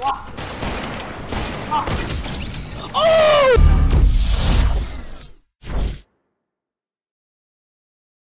哇